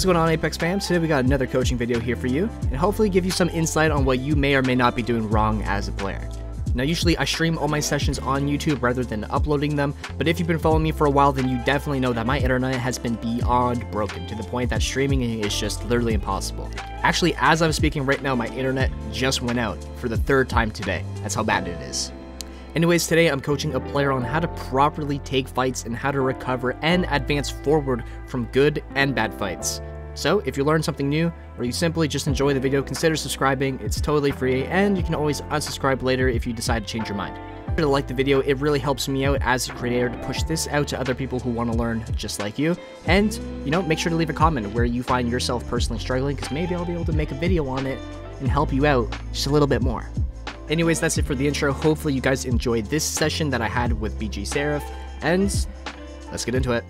Is going on Apex fam? Today we got another coaching video here for you, and hopefully give you some insight on what you may or may not be doing wrong as a player. Now usually I stream all my sessions on YouTube rather than uploading them, but if you've been following me for a while then you definitely know that my internet has been beyond broken to the point that streaming is just literally impossible. Actually, as I'm speaking right now, my internet just went out for the third time today. That's how bad it is. Anyways, today I'm coaching a player on how to properly take fights and how to recover and advance forward from good and bad fights. So, if you learned something new, or you simply just enjoy the video, consider subscribing, it's totally free, and you can always unsubscribe later if you decide to change your mind. You like the video, it really helps me out as a creator to push this out to other people who want to learn just like you, and, you know, make sure to leave a comment where you find yourself personally struggling, because maybe I'll be able to make a video on it and help you out just a little bit more. Anyways, that's it for the intro. Hopefully you guys enjoyed this session that I had with BG Seraph, and let's get into it.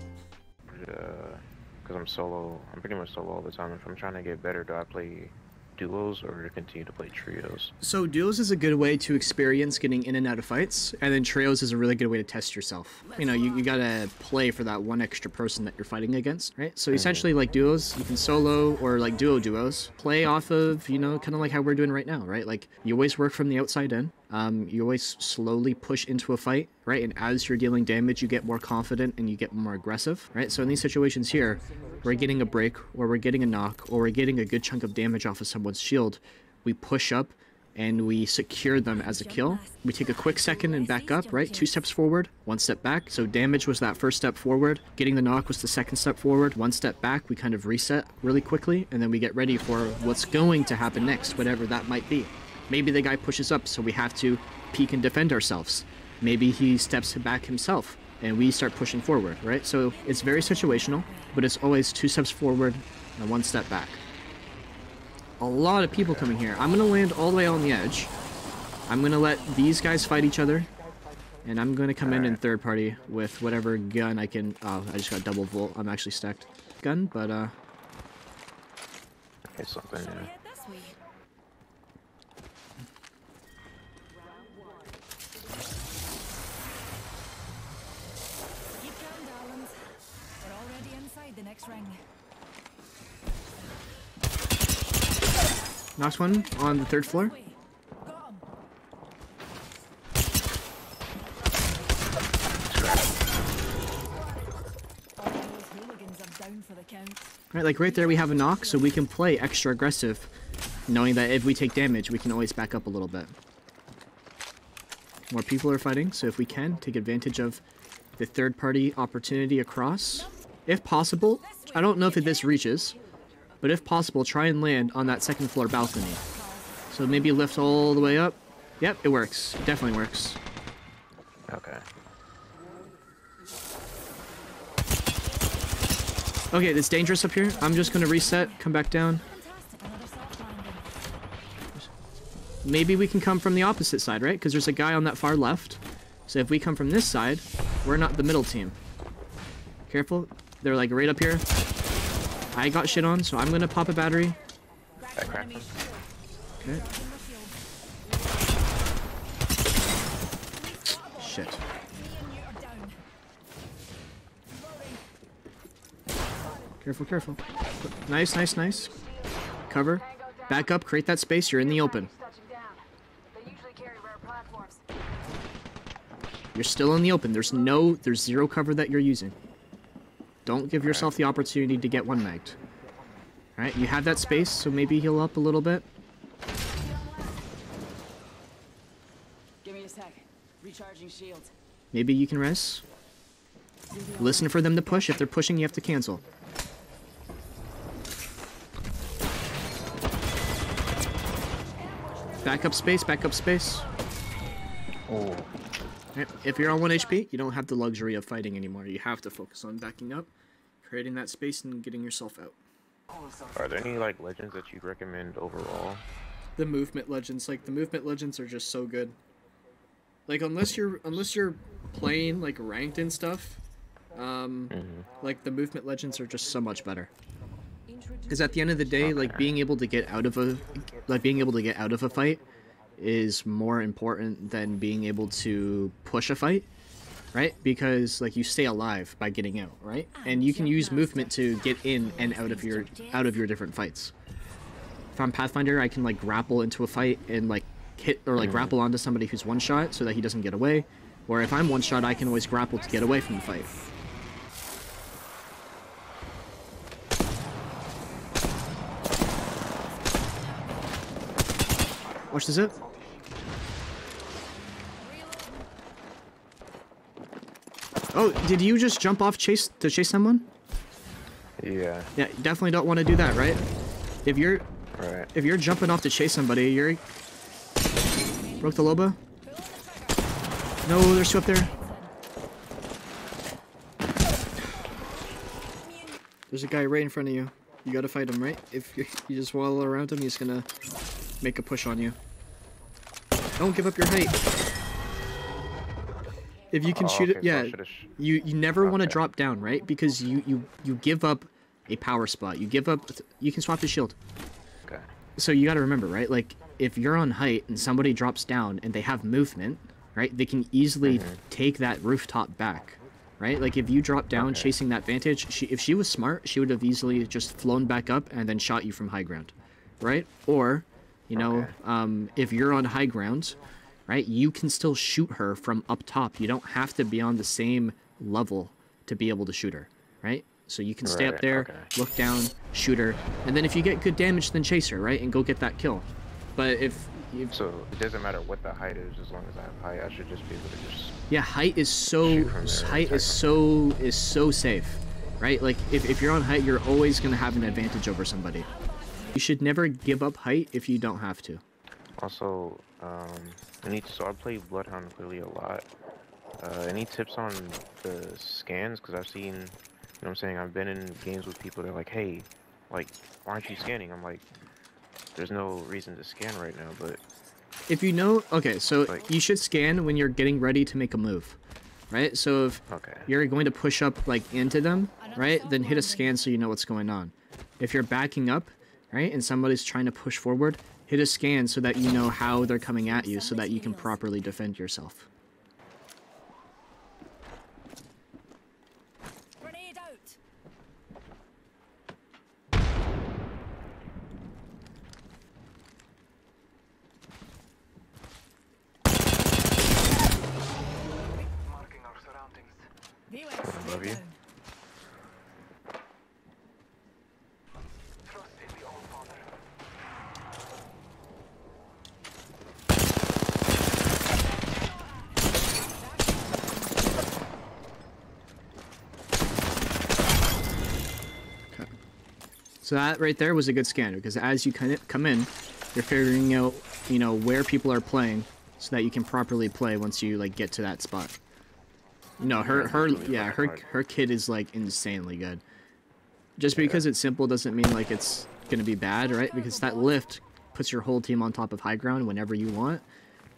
Because I'm solo, I'm pretty much solo all the time. If I'm trying to get better, do I play duos or continue to play trios? So duos is a good way to experience getting in and out of fights, and then trios is a really good way to test yourself. You know, you, you gotta play for that one extra person that you're fighting against, right? So mm-hmm. essentially, like duos, you can solo or like duo duos, play off of, you know, kind of like how we're doing right now, right? Like you always work from the outside in. Um, you always slowly push into a fight, right? And as you're dealing damage, you get more confident and you get more aggressive, right? So in these situations here, we're getting a break, or we're getting a knock, or we're getting a good chunk of damage off of someone's shield. We push up and we secure them as a kill. We take a quick second and back up, right? Two steps forward, one step back. So damage was that first step forward. Getting the knock was the second step forward. One step back, we kind of reset really quickly, and then we get ready for what's going to happen next, whatever that might be. Maybe the guy pushes up, so we have to peek and defend ourselves. Maybe he steps back himself, and we start pushing forward, right? So it's very situational, but it's always two steps forward and one step back. A lot of people coming here. I'm going to land all the way on the edge. I'm going to let these guys fight each other. And I'm going to come in in third party with whatever gun I can... Oh, I just got double volt. I'm actually stacked gun, but uh... It's something, yeah. Knocks one on the third floor. Right, like right there we have a knock, so we can play extra aggressive, knowing that if we take damage, we can always back up a little bit. More people are fighting, so if we can, take advantage of the third-party opportunity across. If possible, I don't know if this reaches, but if possible, try and land on that second floor balcony. So maybe lift all the way up. Yep, it works. It definitely works. Okay. Okay, it's dangerous up here. I'm just gonna reset, come back down. Fantastic, another soft landing. Maybe we can come from the opposite side, right? Because there's a guy on that far left. So if we come from this side, we're not the middle team. Careful. They're like right up here. I got shit on, so I'm gonna pop a battery. That crack. Okay. Shit. Careful, careful. Nice, nice, nice. Cover. Back up, create that space, you're in the open. You're still in the open. There's no, there's zero cover that you're using. Don't give yourself the opportunity to get one megged. Alright, you have that space, so maybe heal up a little bit. Give me a sec. Recharging shields. Maybe you can res. Listen for them to push. If they're pushing, you have to cancel. Back up space, back up space. Oh, Right, If you're on 1 HP, you don't have the luxury of fighting anymore. You have to focus on backing up, creating that space, and getting yourself out. are there any like legends that you'd recommend overall? The movement legends, like the movement legends are just so good. Like unless you're unless you're playing like ranked and stuff, um, like the movement legends are just so much better. Because at the end of the day, like being able to get out of a like being able to get out of a fight is more important than being able to push a fight. right? Because like you stay alive by getting out, right? And you can use movement to get in and out of your out of your different fights. If I'm Pathfinder, I can like grapple into a fight and like hit or like grapple onto somebody who's one shot so that he doesn't get away. Or if I'm one shot, I can always grapple to get away from the fight. Watch the zip. Oh, did you just jump off chase to chase someone? Yeah, Yeah, definitely don't want to do that, right? If you're right. if you're jumping off to chase somebody, you're broke the loba. No, there's two up there. There's a guy right in front of you. You gotta fight him, right? If you, you just waddle around him, he's gonna make a push on you. Don't give up your height. If you can Oh, shoot it, okay, so I yeah. should've You you never want to drop down, right? Because you you you give up a power spot. You give up. You can swap the shield. Okay. So you got to remember, right? Like if you're on height and somebody drops down and they have movement, right? They can easily Mm-hmm. take that rooftop back, right? Like if you drop down Okay. chasing that vantage, she if she was smart, she would have easily just flown back up and then shot you from high ground, right? Or, you know, Okay. um, if you're on high ground, right? You can still shoot her from up top. You don't have to be on the same level to be able to shoot her, right? So you can stay up there, okay. look down, shoot her, and then if you get good damage, then chase her, right? And go get that kill. But if, if So it doesn't matter what the height is, as long as I have height, I should just be able to just. yeah, height is so Shoot from there, height is so is so safe, right? Like if, if you're on height, you're always gonna have an advantage over somebody. You should never give up height if you don't have to. Also, um, I need to, so I play Bloodhound clearly a lot. Uh, any tips on the scans? Because I've seen, you know what I'm saying, I've been in games with people that are like, hey, like, why aren't you scanning? I'm like, there's no reason to scan right now, but If you know, okay, so Like- you should scan when you're getting ready to make a move, right? So if okay. you're going to push up like into them, right? Then hit a scan so you know what's going on. If you're backing up, right, and somebody's trying to push forward, hit a scan so that you know how they're coming at you so that you can properly defend yourself. Grenade out. Marking our surroundings. V-Wave. love you. Trust in the All-Father. So that right there was a good scan because as you kind of come in, you're figuring out, you know, where people are playing so that you can properly play once you like get to that spot. No, her her yeah, her her kid is like insanely good. Just because it's simple doesn't mean like it's gonna be bad, right? Because that lift puts your whole team on top of high ground whenever you want,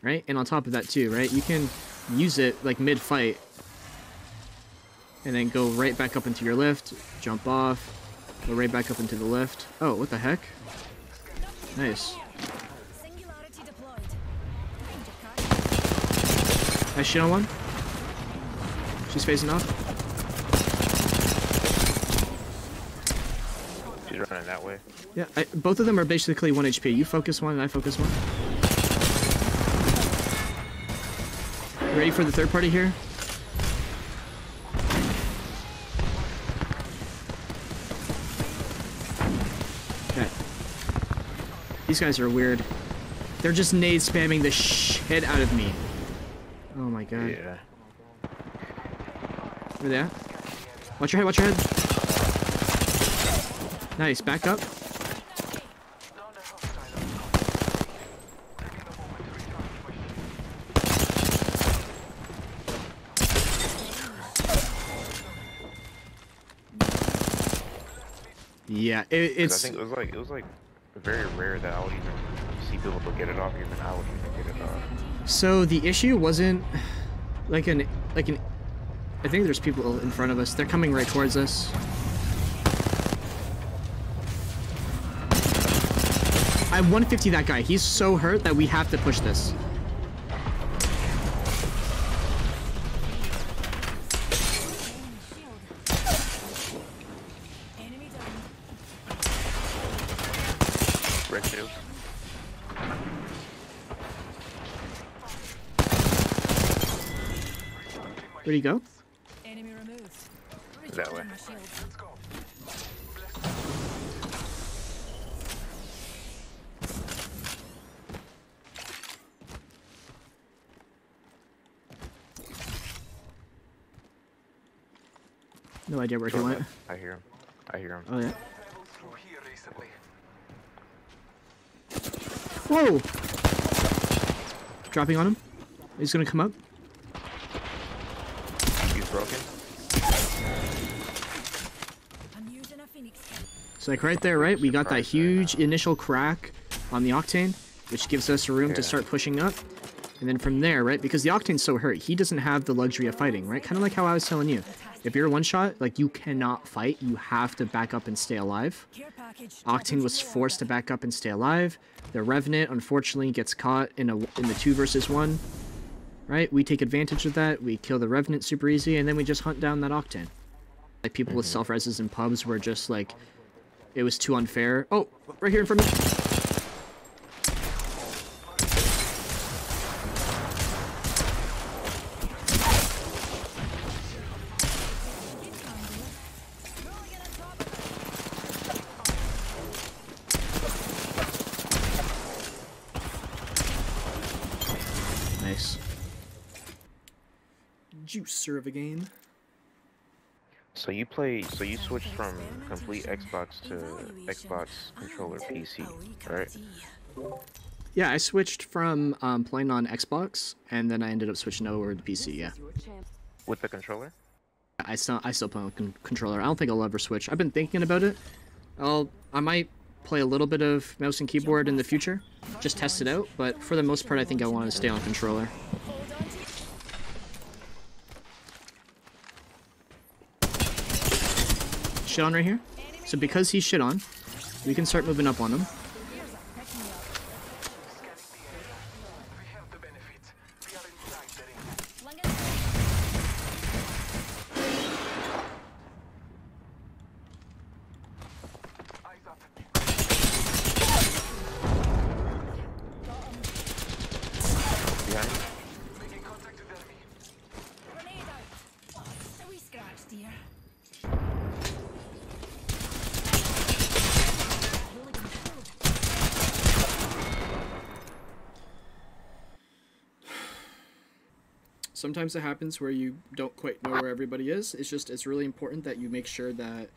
right? And on top of that too, right? You can use it like mid fight and then go right back up into your lift, jump off, go right back up into the lift. Oh, what the heck? Nice. Singularity deployed. Ranger cut. Nice shit on one. She's facing off. She's running that way. Yeah, I, both of them are basically 1 HP. You focus one and I focus one. Ready for the third party here? These guys are weird. They're just nade spamming the shit out of me. Oh my god. Yeah. Where they at? Watch your head, watch your head. Nice, back up. Down a hostile. Taking a moment to recharge my shield. Yeah, it, it's I think it was like it was like very rare that I would even see people get it off. Even I would even get it off. so the issue wasn't like an like an. I think there's people in front of us. They're coming right towards us. I 150 that guy. He's so hurt that we have to push this. Red shield. Where'd he go? Enemy removed. That way. Recharging my shield. Let's go. No idea where he went. I hear him. I hear him. Oh yeah. Travels through here recently. Whoa! Dropping on him. He's gonna come up. He's broken. I'm using a phoenix kit. So like right there, right? We got that Surprised right huge initial crack on the Octane, which gives us room to start pushing up. And then from there, right? Because the Octane's so hurt, he doesn't have the luxury of fighting, right? Kind of like how I was telling you. If you're one shot, like you cannot fight. You have to back up and stay alive. Octane was forced to back up and stay alive. The Revenant, unfortunately, gets caught in a in the two versus one. Right? We take advantage of that. We kill the Revenant super easy, and then we just hunt down that Octane. Like people with mm-hmm. self reses in pubs were just like, it was too unfair. Oh, right here in front of me. Nice. Juicer of a game. So you play. So you switched from complete Xbox to Xbox controller PC, right? Yeah, I switched from um, playing on Xbox, and then I ended up switching over to PC. Yeah, With the controller? I still I still play on con- controller. I don't think I'll ever switch. I've been thinking about it. I'll I might play a little bit of mouse and keyboard in the future, just test it out. But for the most part, I think I want to stay on controller. Hold on to Shit on right here. So because he's shit on, we can start moving up on him. Scanning the area. We have the benefits. We are inside the ring. Sling it. Eyes up. Behind me? Making contact with enemy. Grenade out. Oh, so we scratched here. Hooligan killed. Sometimes it happens where you don't quite know where everybody is. It's just it's really important that you make sure that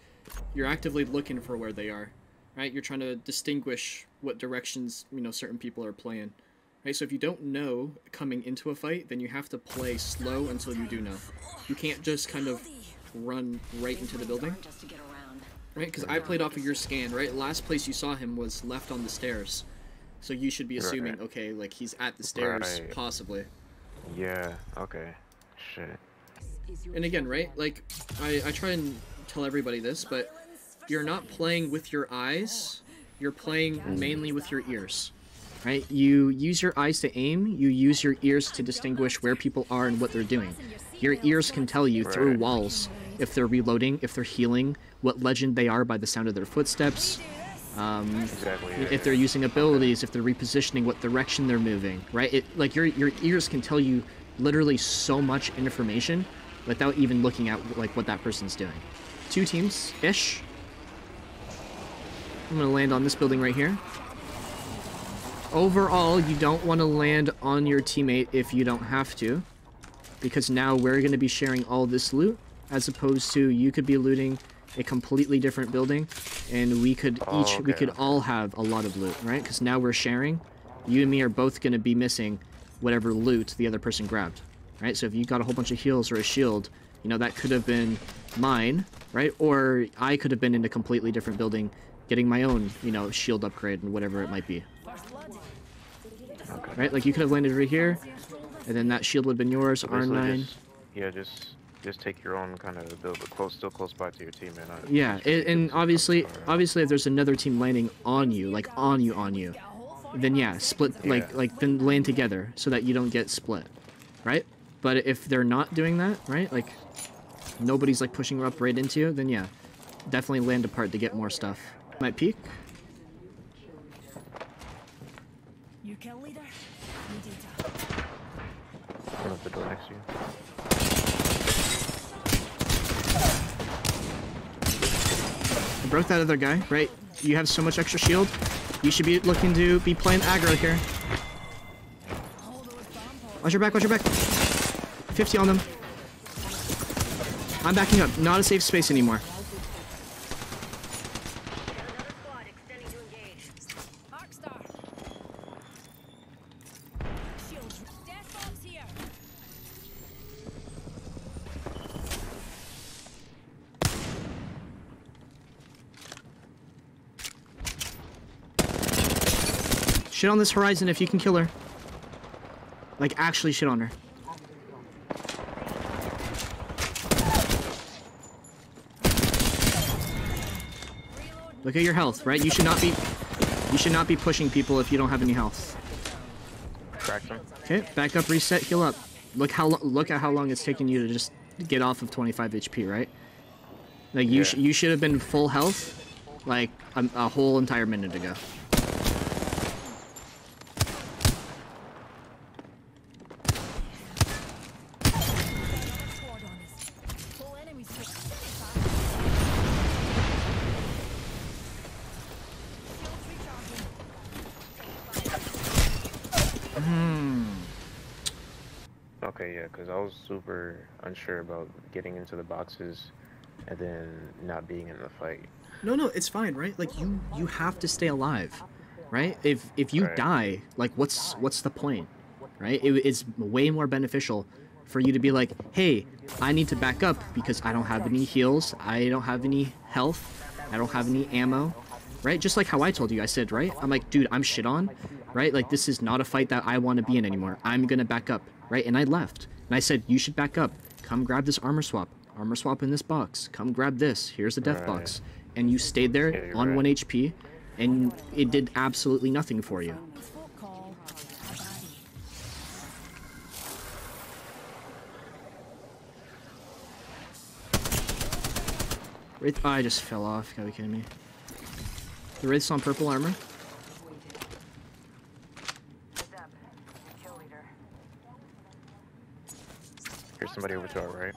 you're actively looking for where they are, right? You're trying to distinguish what directions you know certain people are playing, right? So if you don't know coming into a fight, then you have to play slow until you do know. You can't just kind of run right into the building, Just to get around. right? Because I played off of your scan, right? Last place you saw him was left on the stairs. So you should be assuming, Right. okay, like he's at the stairs, Right. possibly. Yeah. Okay. Shit. And again, right? Like, I, I try and tell everybody this, but you're not playing with your eyes. You're playing mainly with your ears, right? You use your eyes to aim. You use your ears to distinguish where people are and what they're doing. Your ears can tell you through walls if they're reloading, if they're healing, what legend they are by the sound of their footsteps. Um, Exactly. yeah, if they're using abilities, if they're repositioning, what direction they're moving, right? It like your your ears can tell you literally so much information without even looking at like what that person's doing. Two teams ish. I'm gonna land on this building right here. Overall, you don't want to land on your teammate if you don't have to, because now we're gonna be sharing all this loot, as opposed to you could be looting a completely different building, and we could Oh, each we could all have a lot of loot, right? Because now we're sharing. You and me are both gonna be missing whatever loot the other person grabbed, right? So if you got a whole bunch of heals or a shield, you know that could have been mine, right? Or I could have been in a completely different building, getting my own, you know, shield upgrade and whatever it might be, blood. right? Like you could have landed right here, and then that shield would have been yours. So basically R9. Just, yeah, just just take your own kind of build, but close, still close by to your teammate. not- Yeah, take and obviously, far. obviously, if there's another team landing on you, like on you, on you, then yeah, split, like, Yeah. like then land together so that you don't get split, right? But if they're not doing that, right, like nobody's like pushing up right into you, then yeah, definitely land apart to get more stuff. Might peek. kill leader. New data. Open up the door next to you. I broke that other guy, right? You have so much extra shield. You should be looking to be playing aggro here. Watch your back, watch your back. 50 on them. I'm backing up. Not a safe space anymore. Shit on this horizon if you can kill her. Like, actually shit on her. Look at your health, right? You should not be... You should not be pushing people if you don't have any health. Cracked him. Okay, back up, reset, heal up. Look how look at how long it's taken you to just get off of 25 HP, right? Like you Yeah. sh- you should have been full health, like a, a whole entire minute ago. Squad on us. Full enemy switch. Shields recharging. Okay, yeah, because I was super unsure about getting into the boxes and then not being in the fight. No, no, it's fine, right? Like you you have to stay alive, right? If if you Right. die, like what's what's the point, right? It, it's way more beneficial for you to be like, hey, I need to back up because I don't have any heals, I don't have any health, I don't have any ammo, right? Just like how I told you, I said, right? I'm like, dude, I'm shit on, right? Like this is not a fight that I want to be in anymore. I'm gonna back up, right? And I left, and I said, you should back up. Come grab this armor swap. Armor swap in this box. Come grab this. Here's the death Right. box. And you stayed there Yeah, on right. 1 HP, and it did absolutely nothing for you. This folk call a baddie. Wraith, oh, I just fell off. You gotta be kidding me. The Wraith's on purple armor. Somebody over to our right.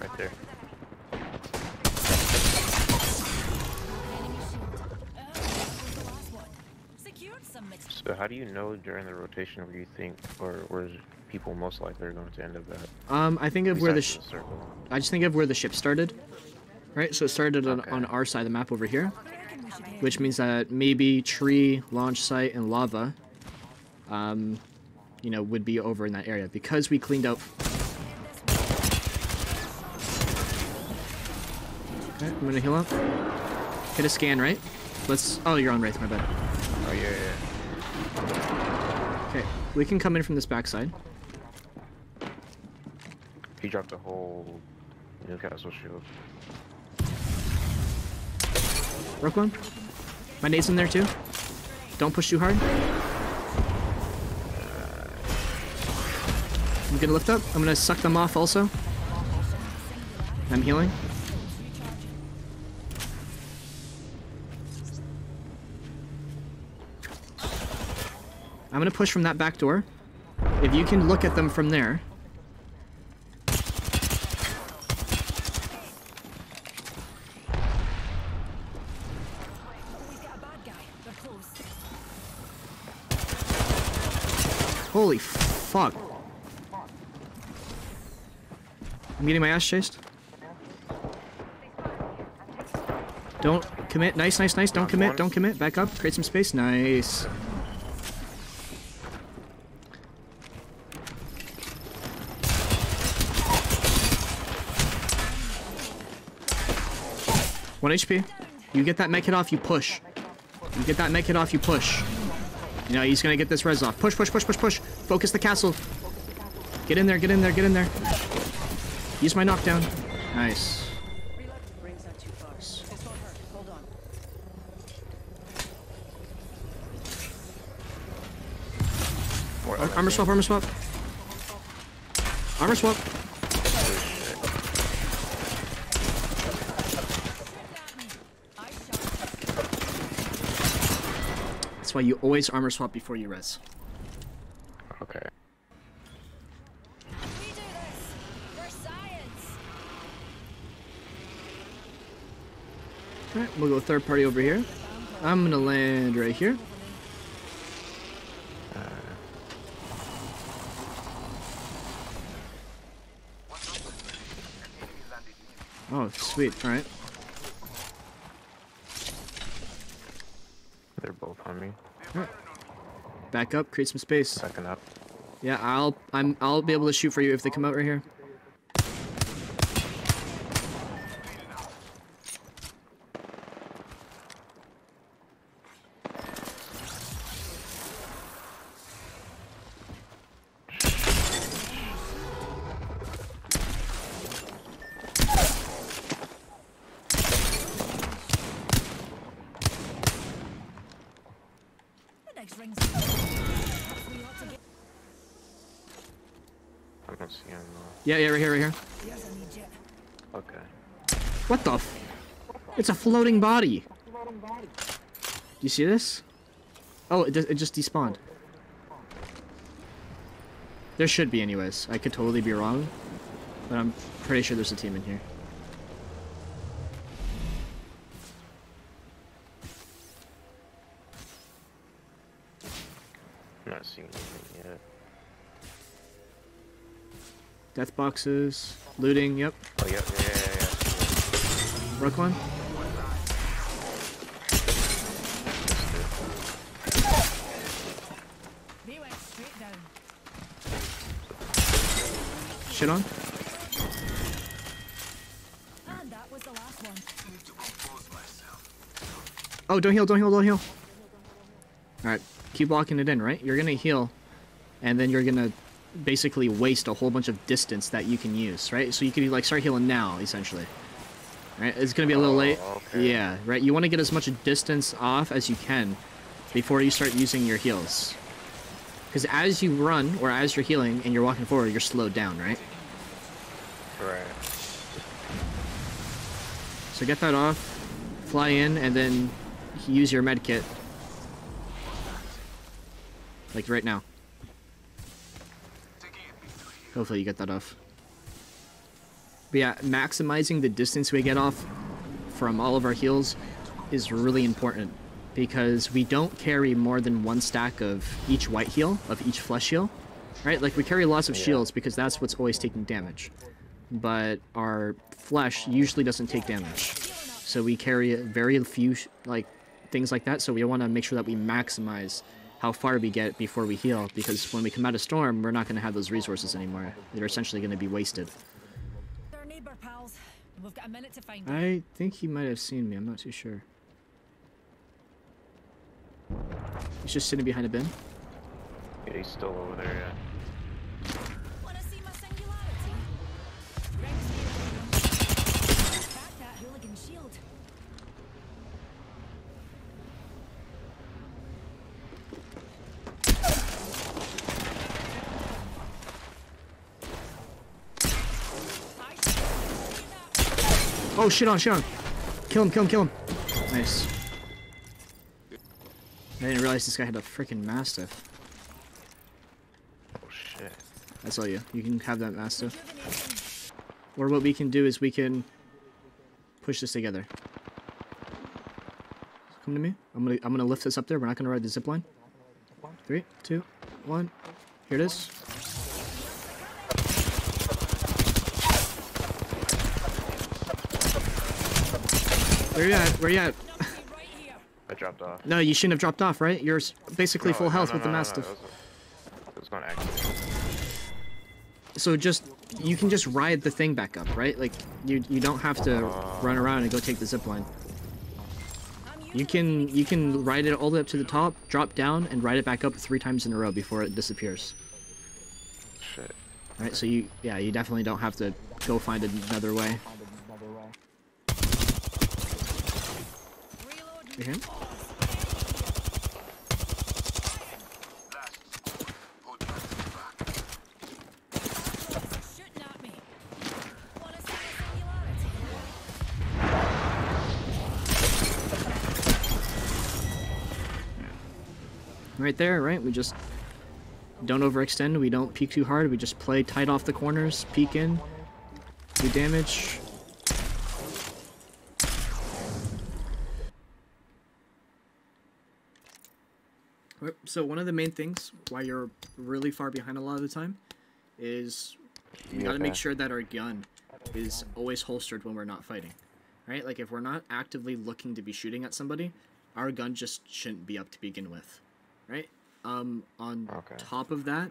Right there. Enemy shield. That was the last one. Secured some mixed. So how do you know during the rotation where you think, or where people most likely are going to end up at? Um, I think of where the, sh- Besides circle. I just think of where the ship started. Right, so it started on, Okay. on our side of the map over here, I reckon we should head. which means that maybe tree, launch site, and lava, um, you know, would be over in that area because we cleaned out. Okay, I'm gonna heal up. Hit a scan, right? Let's. Oh, you're on Wraith. My bad. Oh yeah, yeah. Okay, we can come in from this backside. He dropped a whole Newcastle shield. Broke one. My nade's in there too. Don't push too hard. I'm gonna lift up. I'm gonna suck them off also. I'm healing. I'm gonna push from that back door. If you can look at them from there. Holy fuck. I'm getting my ass chased. Don't commit. Nice, nice, nice. Don't commit. Don't commit. Back up. Create some space. Nice. One HP. You get that mech hit off, you push. You get that mech hit off, you push. You know, he's gonna get this res off. Push, push, push, push, push. Focus the castle. Get in there, get in there, get in there. Use my knockdown. Nice. Reload. Rings not too far. This won't hurt. Hold on. More Ar- Armor swap, armor swap. Armor swap. That's why you always armor swap before you res. We'll go third party over here. I'm gonna land right here. Uh. Oh, sweet. Alright. They're both on me. Back up, create some space. Second up. Yeah, I'll I'm I'll be able to shoot for you if they come out right here. The next ring's. we ought to get. I don't see him though. Yeah, yeah, right here, right here. Here's a need jet. Okay. What the f- It's a floating body. Do you see this? Oh, it, it just despawned. There should be anyways. I could totally be wrong. But I'm pretty sure there's a team in here. Death boxes, looting, yep. Oh, yeah, yeah, yeah, yeah. One. They went straight down. Shit on. And that was the last one. Oh, don't heal, don't heal, don't heal. Alright, keep locking it in, right? You're gonna heal, and then you're gonna basically waste a whole bunch of distance that you can use, right? So you can like start healing now, essentially. Right? It's gonna be a little Oh, late. okay. Yeah, right? You want to get as much distance off as you can before you start using your heals. Because as you run, or as you're healing and you're walking forward, you're slowed down, right? Right. So get that off, fly in, and then use your med kit. Like right now. Hopefully you get that off. But yeah, maximizing the distance we get off from all of our heals is really important because we don't carry more than one stack of each white heal, of each flesh heal, right? Like we carry lots of shields because that's what's always taking damage. But our flesh usually doesn't take damage. So we carry very few like things like that. So we want to make sure that we maximize how far we get before we heal because when we come out of storm, we're not going to have those resources anymore. They're essentially going to be wasted. Neighbor pals. We've got a minute to find. I think he might have seen me. I'm not too sure. He's just sitting behind a bin. Yeah, he's still over there, yeah. Oh, shit on, shit on. Kill him, kill him, kill him. Nice. I didn't realize this guy had a freaking mastiff. Oh, shit. That's all you. You can have that mastiff. Or what we can do is we can push this together. Come to me. I'm gonna I'm gonna lift this up there. We're not gonna ride the zip line. Three, two, one. Here it is. Where you at? Where you at? Number three right here. I dropped off. No, you shouldn't have dropped off, right? You're basically No, full no, health no, with the mastiff. that was a- That was going accident. So just you can just ride the thing back up, right? Like you you don't have to uh. run around and go take the zip line. You can you can ride it all the way up to the top, drop down, and ride it back up three times in a row before it disappears. Shit. Right? So you yeah, you definitely don't have to go find another way. Hear him? Right there, right? We just don't overextend. We don't peek too hard. We just play tight off the corners, peek in, do damage. So one of the main things why you're really far behind a lot of the time is we gotta make sure that our gun is always holstered when we're not fighting. Right? Like if we're not actively looking to be shooting at somebody, our gun just shouldn't be up to begin with. Right? Um on Okay. top of that,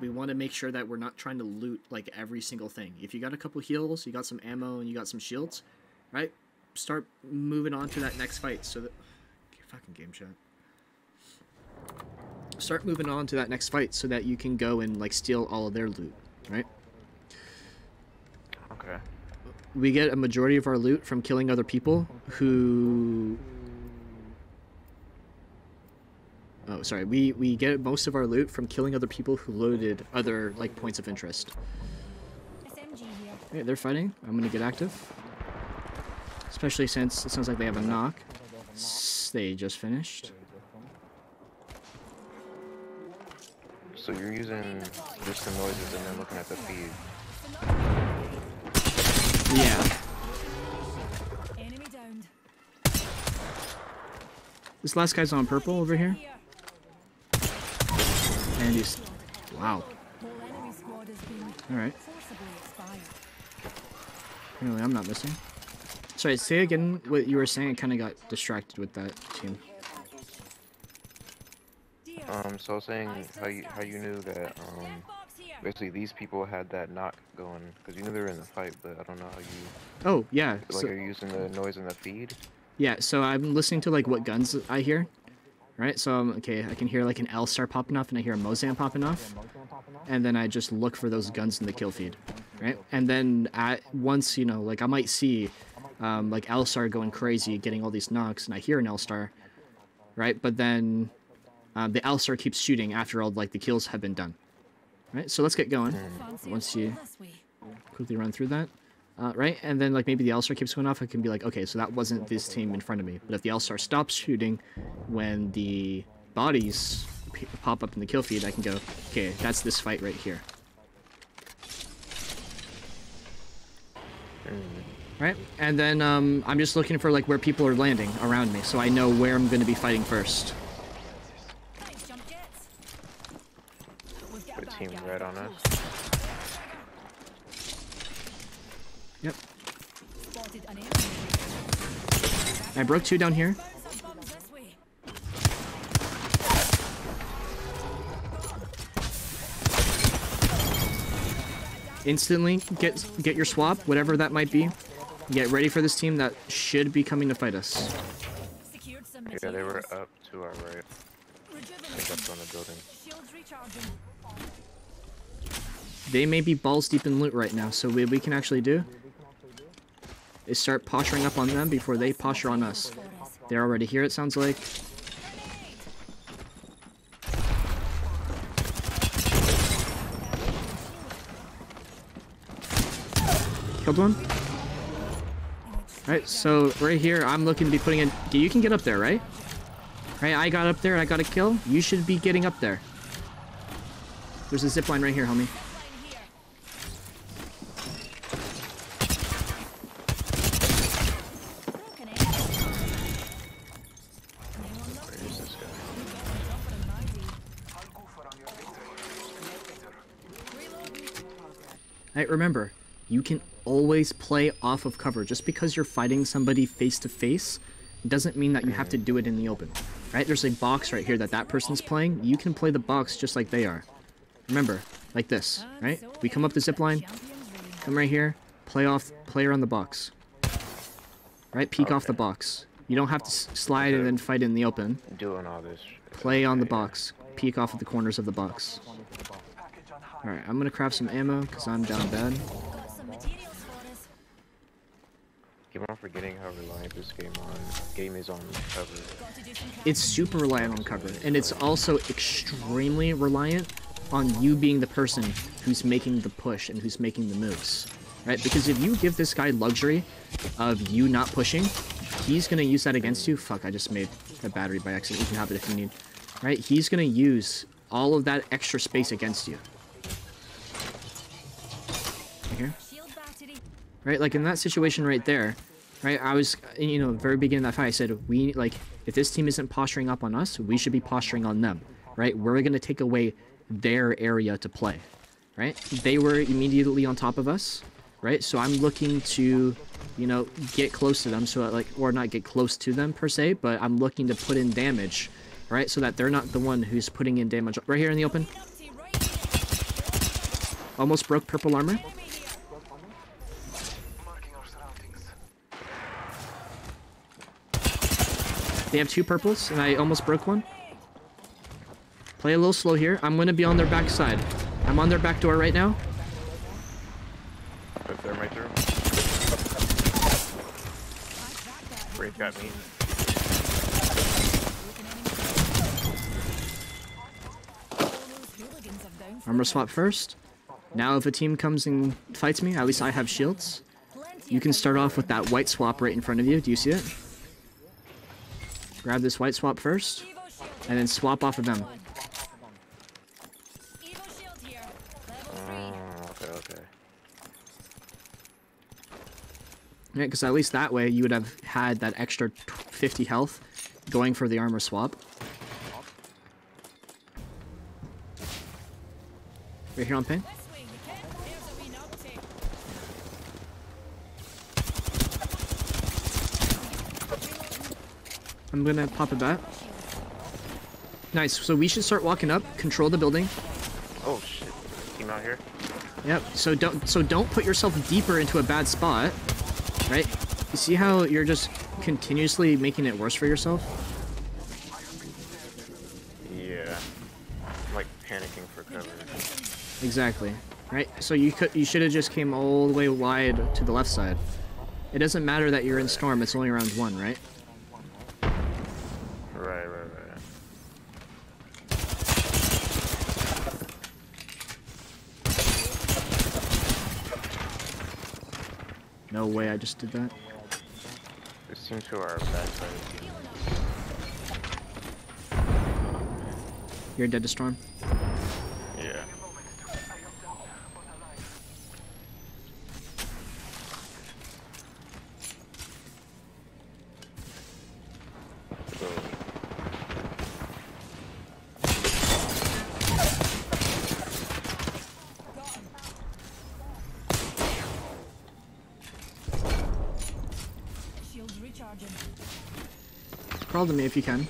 we want to make sure that we're not trying to loot like every single thing. If you got a couple heals, you got some ammo, and you got some shields, right? Start moving on to that next fight. So that fucking game chat. Start moving on to that next fight so that you can go and like steal all of their loot, right? Okay. we get a majority of our loot from killing other people who oh sorry we we get most of our loot from killing other people who loaded other like points of interest SMG here. hey they're fighting i'm gonna get active especially since it sounds like they have a knock they just finished So you're using just the noises and then looking at the feed. yeah Enemy downed. this last guy's on purple over here and he's wow Whole enemy squad has been all right forcibly. Apparently, I'm not missing. Sorry, say again what you were saying. I kind of got distracted with that team. Dear, Um, so I was saying how you how you knew that um dead box here. basically these people had that knock going because you knew they were in the fight, but I don't know how you Oh yeah, like so, are you using the noise in the feed? yeah. So I'm listening to like what guns I hear, right? So um, okay, I can hear like an L star popping off, and I hear a Mozam popping off, and then I just look for those guns in the kill feed, right? And then at once you know, like I might see, um, like L star going crazy, getting all these knocks, and I hear an L star, right? But then um, the L star keeps shooting after all like the kills have been done, right? So let's get going. Once you- quickly run through that. Uh, right, and then like maybe the L-star keeps going off, I can be like, okay, so that wasn't this team in front of me. But if the L-star stops shooting when the bodies pop up in the kill feed, I can go, okay, that's this fight right here. Right, and then um, I'm just looking for like where people are landing around me, so I know where I'm going to be fighting first. Nice jump jets. We've got Put a bad team red on us. Yep, Spotted an enemy. I broke two down here. Bounce up bombs this way. Instantly get get your swap, whatever that might be. Get ready for this team that should be coming to fight us. Yeah, they were up to our right. I think that's on the building. They may be balls deep in loot right now, so what we can actually do is start posturing up on them before they posture on us. They're already here, it sounds like. Killed one. Alright, so right here, I'm looking to be putting in... You can get up there, right? Right, I got up there, I got a kill. You should be getting up there. There's a zip line right here, homie. Right, remember, you can always play off of cover. Just because you're fighting somebody face to face doesn't mean that you have to do it in the open. Right? There's a box right here that that person's playing. You can play the box just like they are. Remember, like this, right? We come up the zip line, come right here, play off, play around the box. Right? Peek off the box. You don't have to slide and then fight in the open. Doing all this. Play on the box. Peek off at the corners of the box. Package on high. Alright, I'm gonna craft some ammo because I'm down bad. Got some materials for us. Keep on forgetting how reliant this game on game is on cover. Got to do some it's super reliant on cover and it's also extremely reliant on you being the person who's making the push and who's making the moves right because if you give this guy luxury of you not pushing he's gonna use that against you fuck i just made a battery by accident you can have it if you need right, he's going to use all of that extra space against you. Right here. Right? Like in that situation right there, right? I was, you know, very beginning of that fight, I said, we, like, if this team isn't posturing up on us, we should be posturing on them, right? We're going to take away their area to play, right? They were immediately on top of us, right? So I'm looking to, you know, get close to them, so like, or not get close to them per se, but I'm looking to put in damage, right? So that they're not the one who's putting in damage right here in the open. Almost broke purple armor. They have two purples, and I almost broke one. Play a little slow here. I'm going to be on their backside. I'm on their back door right now. Put them right through. Break got me. All those hooligans have down for Armor swap first. Now if a team comes and fights me, at least I have shields. You can start off with that white swap right in front of you. Do you see it? Grab this white swap first, and then swap off of them. Yeah, because at least that way you would have had that extra 50 health going for the armor swap. Right here on pin. This way, you can. There's a wee numpty. I'm gonna pop a bat. Nice. So we should start walking up, control the building. Oh shit. Team out here. Yep. So don't so don't put yourself deeper into a bad spot. Right? You see how you're just continuously making it worse for yourself? Yeah. I'm like panicking for cover. Exactly. Right? So you could you should have just came all the way wide to the left side. It doesn't matter that you're in storm, it's only round one, right right. No way I just did that. This team to our backside. You're dead to storm. Crawl to me if you can. And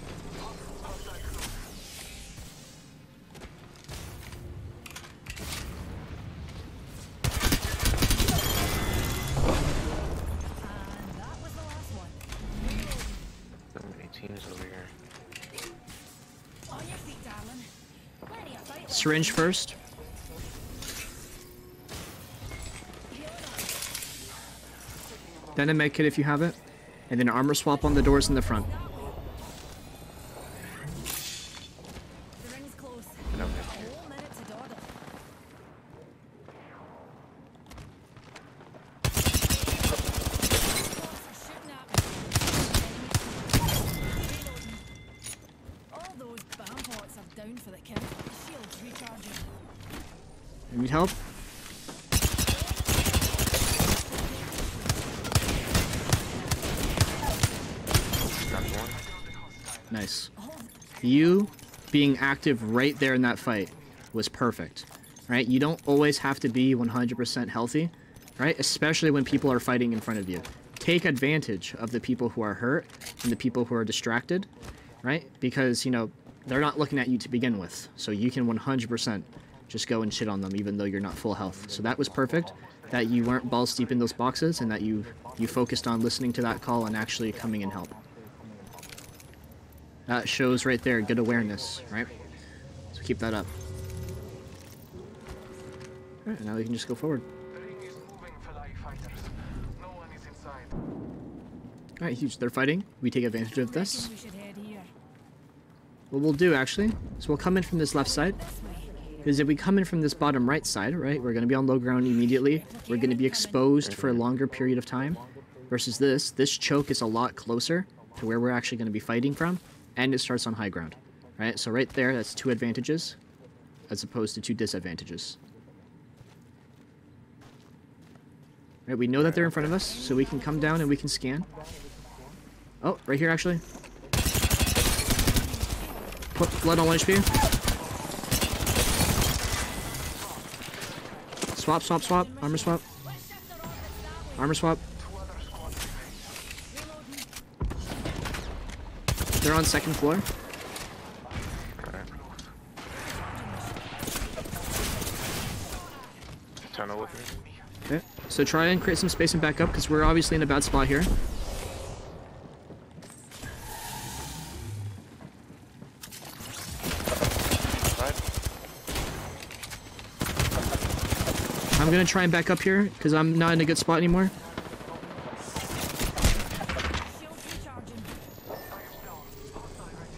that was the last one. so many teams over here. On your feet, darling. Plenty of fight. Syringe first. Then a med kit if you have it. And then armor swap on the doors in the front. The ring's close. No, A whole minute to dawdle. Shooting at me. Reloading. All those bomb pots are down for the count. Shields recharging. Need help? got one. Nice. You being active right there in that fight was perfect. Right? You don't always have to be 100% healthy, right? Especially when people are fighting in front of you. Take advantage of the people who are hurt and the people who are distracted, right? Because, you know, they're not looking at you to begin with. So you can 100% just go and shit on them even though you're not full health. So that was perfect that you weren't balls deep in those boxes and that you you focused on listening to that call and actually coming in help. That shows right there good awareness, right? So keep that up. Alright, now we can just go forward. Alright, huge. They're fighting. We take advantage of this. What we'll do, actually, is we'll come in from this left side. Because if we come in from this bottom right side, right, we're going to be on low ground immediately. We're going to be exposed for a longer period of time. Versus this, this choke is a lot closer to where we're actually going to be fighting from. And it starts on high ground. Right, so right there, that's two advantages, as opposed to two disadvantages. Right, we know that they're in front of us, so we can come down and we can scan. Oh, right here actually. Put blood on one HP. Swap, swap, swap. Armor swap. Armor swap. They're on second floor. Alright. Tunnel with me. Okay. So try and create some space and back up because we're obviously in a bad spot here. I'm gonna try and back up here because I'm not in a good spot anymore.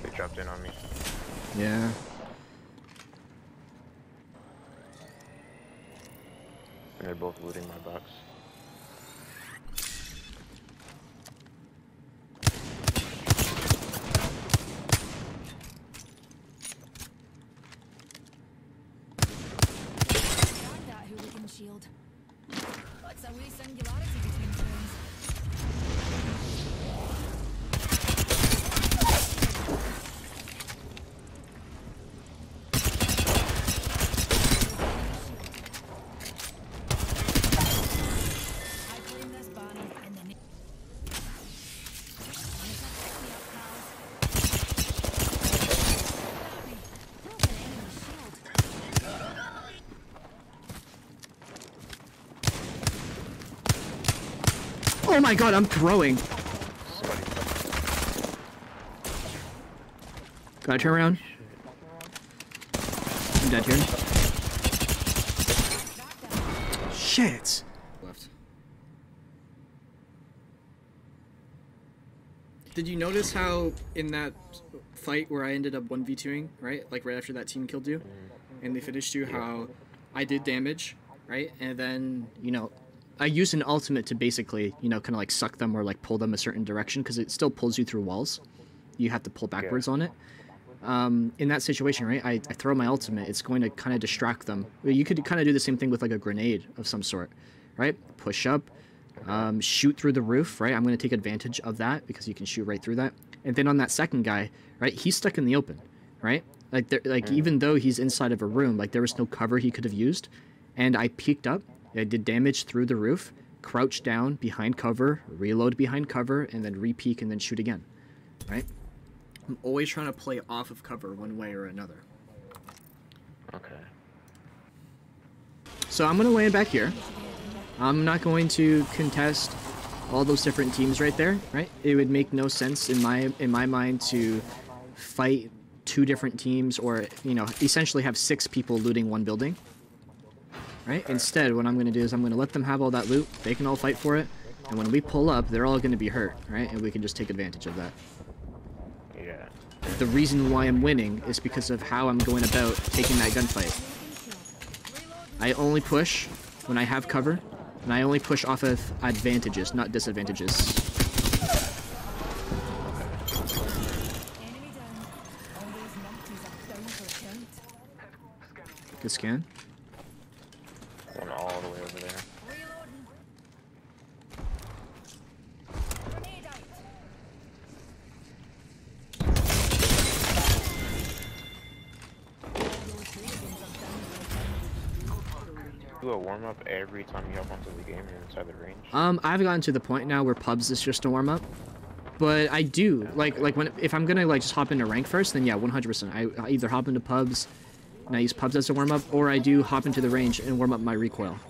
They dropped in on me. Yeah. They're both looting my box. Oh my god, I'm throwing. Can Gotta turn around. I'm dead here. Shit. Left. Did you notice how in that fight where I ended up 1v2ing, right? Like right after that team killed you? And they finished you, how I did damage, right? And then, you know, I use an ultimate to basically, you know, kind of like suck them or like pull them a certain direction because it still pulls you through walls. You have to pull backwards on it. Um, in that situation, right? I, I throw my ultimate. It's going to kind of distract them. You could kind of do the same thing with like a grenade of some sort, right? Push up, um, shoot through the roof, right? I'm going to take advantage of that because you can shoot right through that. And then on that second guy, right? He's stuck in the open, right? Like there, like even though he's inside of a room, like there was no cover he could have used, and I peeked up. I did damage through the roof, crouch down behind cover, reload behind cover, and then re-peek and then shoot again, right? I'm always trying to play off of cover one way or another. Okay. So I'm gonna land back here. I'm not going to contest all those different teams right there, right? It would make no sense in my in my mind to fight two different teams or you know essentially have six people looting one building. Right? Instead, what I'm going to do is I'm going to let them have all that loot. They can all fight for it. And when we pull up, they're all going to be hurt, right? And we can just take advantage of that. Yeah. The reason why I'm winning is because of how I'm going about taking that gunfight. I only push when I have cover, and I only push off of advantages, not disadvantages. Enemy down. Do a warm up every time you hop onto the game and you're inside the range. Um, I've gotten to the point now where pubs is just a warm up. But I do like like when if I'm gonna like just hop into rank first, then yeah, 100%. I, I either hop into pubs, and I use pubs as a warm up, or I do hop into the range and warm up my recoil.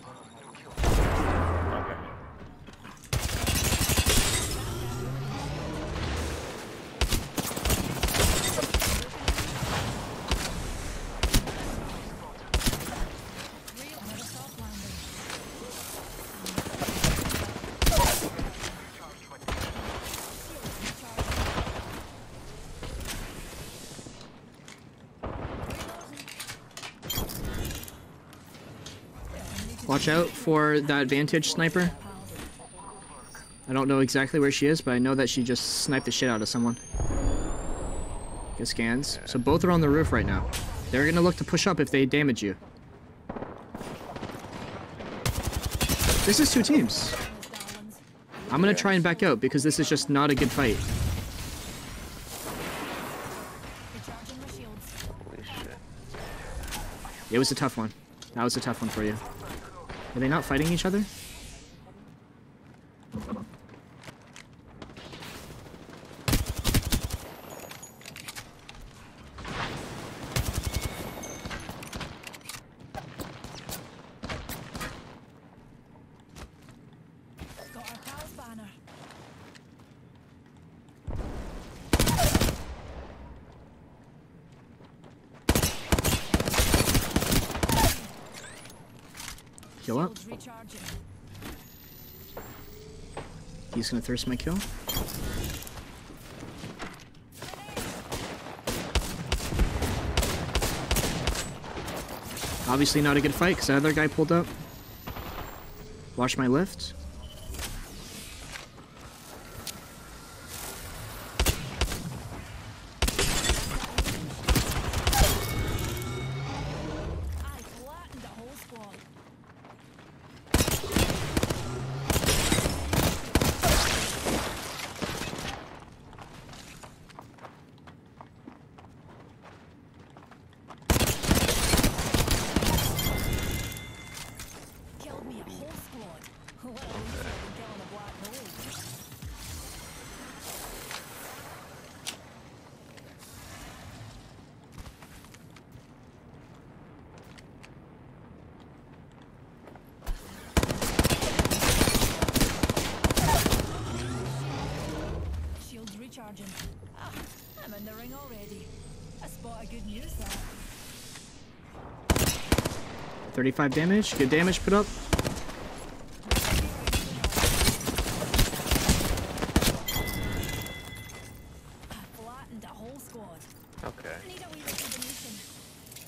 Watch out for that vantage sniper. I don't know exactly where she is, but I know that she just sniped the shit out of someone. Get scans. So both are on the roof right now. They're gonna look to push up if they damage you. This is two teams. I'm gonna try and back out because this is just not a good fight. Recharging my shields. Holy shit. It was a tough one. That was a tough one for you. Are they not fighting each other? Got our pals banner. Heal up. He's gonna thirst my kill. Obviously not a good fight because that other guy pulled up. Watch my lift. 35 damage. Good damage put up. I flattened a whole squad. Okay. Need a wee rejuvenation.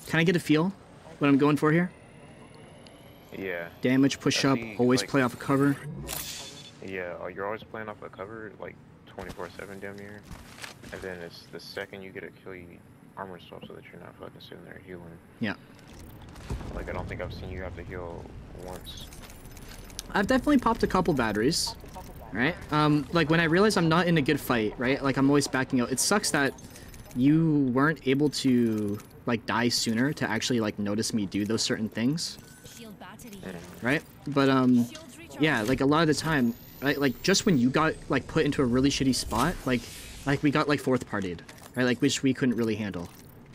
Can I get a feel what I'm going for here? Yeah. Damage, push I up, always like- play off a cover. Yeah. Oh, you're always playing off a cover, like 24/7 damn near. And then it's the second you get a kill, you armor swap so that you're not fucking sitting there healing. Yeah. Like I don't think I've seen you have to heal once. I've definitely popped a couple batteries, right? Um, like when I realize I'm not in a good fight, right? Like I'm always backing out. It sucks that you weren't able to like die sooner to actually like notice me do those certain things, right? But um, yeah, like a lot of the time, right? Like just when you got like put into a really shitty spot, like like we got like fourth partied, right? Like which we couldn't really handle.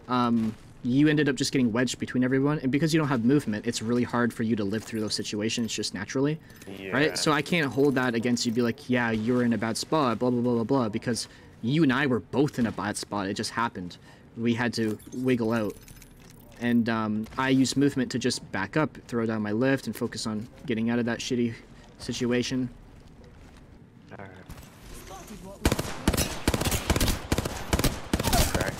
Um, you ended up just getting wedged between everyone, and because you don't have movement, it's really hard for you to live through those situations just naturally Yeah. right? So I can't hold that against you. Be like, yeah, you're in a bad spot, blah blah blah blah blah, because you and I were both in a bad spot. It just happened. We had to wiggle out, and um, I used movement to just back up, throw down my lift, and focus on getting out of that shitty situation. Alright. Spotted what we Crack.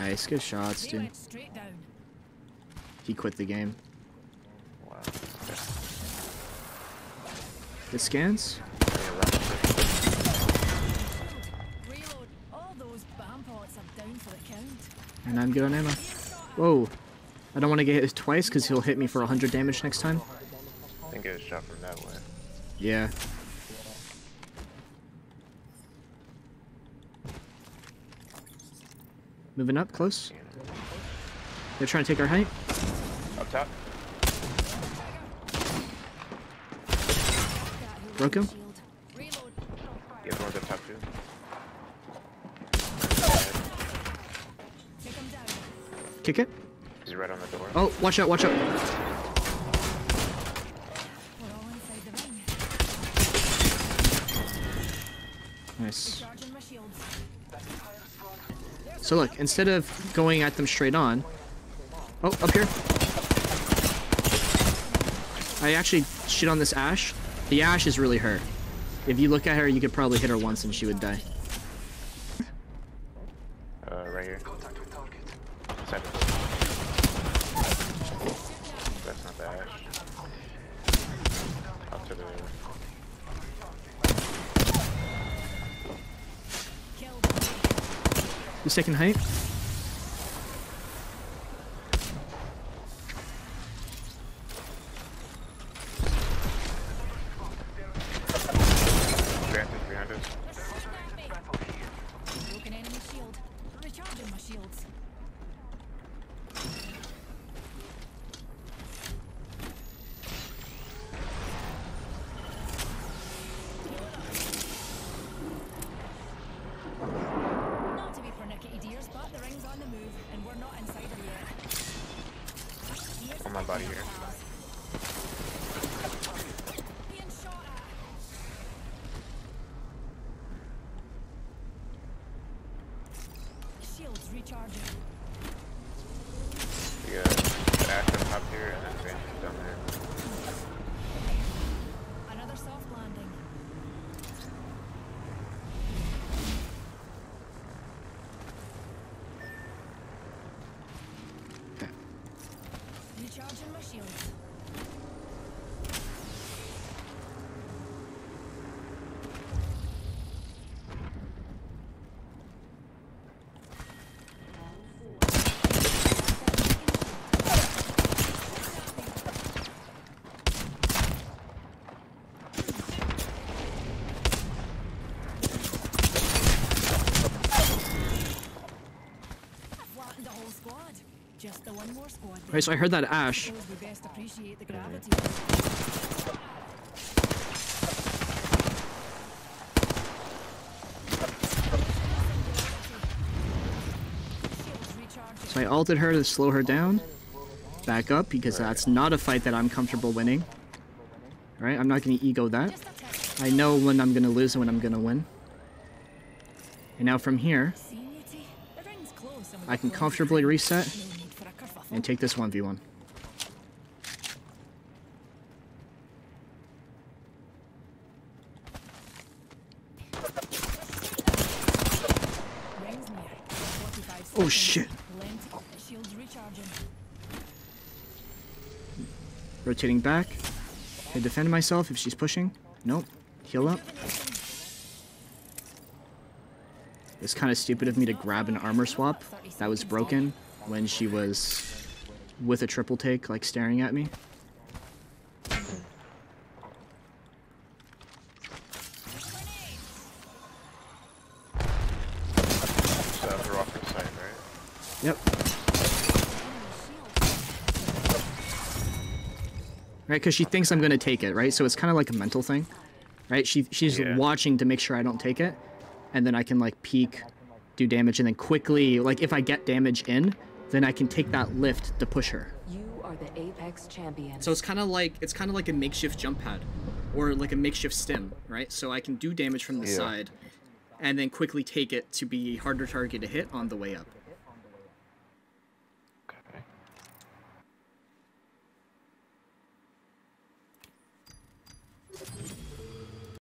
Nice, good shots, dude. went straight down. He quit the game. Wow. Good scans. Yeah, round six. Reload. All those bam pots are down for the count. And I'm good on ammo. Whoa. I don't want to get hit twice because he'll hit me for 100 damage next time. I think it was shot from that way. Yeah. Moving up close. They're trying to take our height. Up top. Broke him? The other one's up top too. Take him down. Kick it. He's right on the door. Oh, watch out, watch out. We're all inside the ring. Nice. So look, instead of going at them straight on. Oh, up here. I actually shit on this Ash. The Ash is really hurt. If you look at her, you could probably hit her once and she would die. Uh, right here. Contact with target. Second. That's not the ash. Up to the. Taking height? shields. Flattened the whole squad. Just the one more squad. then. Right, so I heard that Ash. So I ulted her to slow her down. Back up, because that's not a fight that I'm comfortable winning. Right? I'm not gonna ego that. I know when I'm gonna lose and when I'm gonna win. And now from here, I can comfortably reset and take this 1v1. Rings near. 45 Oh shit. Rotating back. I defend myself if she's pushing. Nope. Heal up. It's kind of stupid of me to grab an armor swap that was broken when she was with a triple take, like staring at me. Just throw off the side, right? Yep. Right, because she thinks I'm gonna take it, right? So it's kind of like a mental thing, right? She she's Yeah. watching to make sure I don't take it, and then I can like peek, do damage, and then quickly, like if I get damage in, then I can take that lift to push her. You are the Apex champion. So it's kind of like it's kind of like a makeshift jump pad, or like a makeshift stim, right? So I can do damage from the Yeah. side, and then quickly take it to be harder target to hit on the way up.